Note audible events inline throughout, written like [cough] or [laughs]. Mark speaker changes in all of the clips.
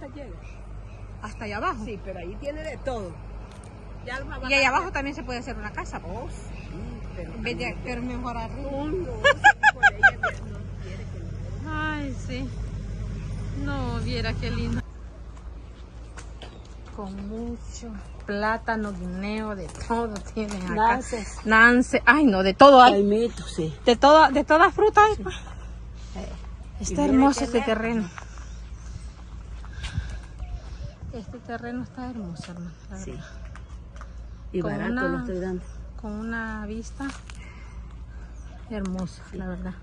Speaker 1: hasta llega.
Speaker 2: Hasta allá abajo.
Speaker 1: Sí, pero ahí tiene de todo. Ya
Speaker 2: Y allá abajo también se puede hacer una casa.
Speaker 1: Oh, sí, pero... También-
Speaker 2: pero mejor arriba. [laughs]
Speaker 1: No, no, sí.
Speaker 2: Ay, sí. No, viera qué lindo. Con mucho plátano, guineo, de todo tienen acá.
Speaker 1: Nances.
Speaker 2: Nance. Ay, no, de todo hay.
Speaker 1: Palmito, sí.
Speaker 2: De toda, de toda fruta hay. pues.
Speaker 1: Y
Speaker 2: Está hermoso este terreno. Este terreno está hermoso, hermano. la
Speaker 1: Sí.
Speaker 2: verdad.
Speaker 1: Y
Speaker 2: Con
Speaker 1: barato
Speaker 2: una-
Speaker 1: lo estoy dando.
Speaker 2: Con una vista hermosa, la verdad.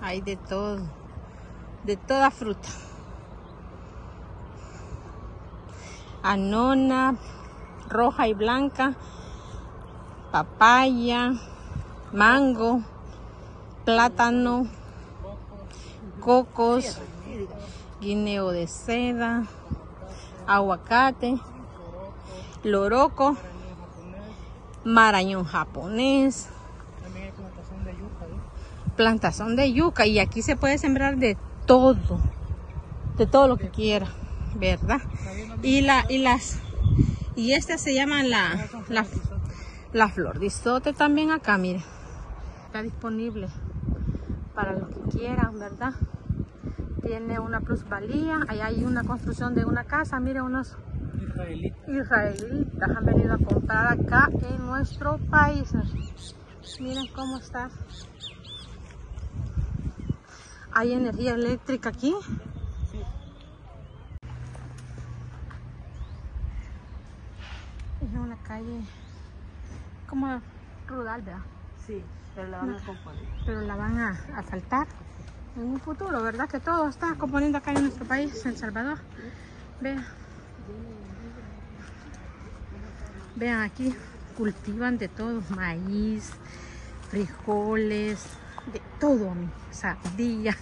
Speaker 2: Hay de todo. De toda fruta. Anona, roja y blanca, papaya, mango, plátano, cocos, guineo de seda, aguacate, loroco, marañón japonés, plantación de yuca y aquí se puede sembrar de todo, de todo lo que quiera, ¿verdad? Y la y las y esta se llama la la, la flor de también acá, mire. Está disponible para los que quieran, ¿verdad? Tiene una plusvalía, allá hay una construcción de una casa, mire unos israelitas han venido a comprar acá en nuestro país. Miren cómo está. Hay energía eléctrica aquí. Es una calle como rural, ¿verdad?
Speaker 1: Sí, pero la van a componer.
Speaker 2: Pero la van a asaltar en un futuro, ¿verdad? Que todo está componiendo acá en nuestro país, El Salvador. Vean. Vean aquí, cultivan de todo, maíz, frijoles, de todo, amigos. sandía,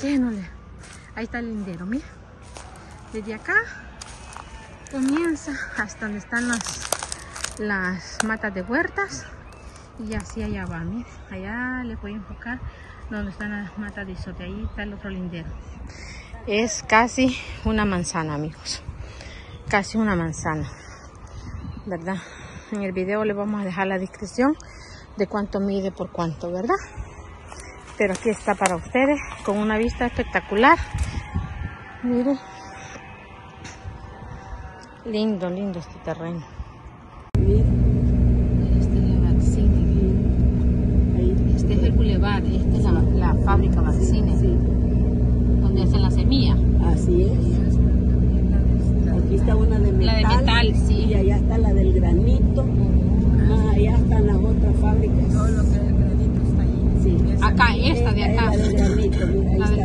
Speaker 2: ¿qué no le? Ahí está el lindero, mira. Desde acá comienza hasta donde están las, las matas de huertas y así allá va, mira. Allá le voy a enfocar donde están las matas de ahí está el otro lindero. Es casi una manzana, amigos. Casi una manzana. ¿verdad? En el video le vamos a dejar la descripción de cuánto mide por cuánto, ¿verdad? Pero aquí está para ustedes con una vista espectacular. Mire. Lindo, lindo este terreno. Sí.
Speaker 1: Y allá está la del granito. Más allá están las otras fábricas. Todo lo que es el granito está ahí. Sí.
Speaker 2: Acá, esta de acá.
Speaker 1: La del granito, mira, ahí está.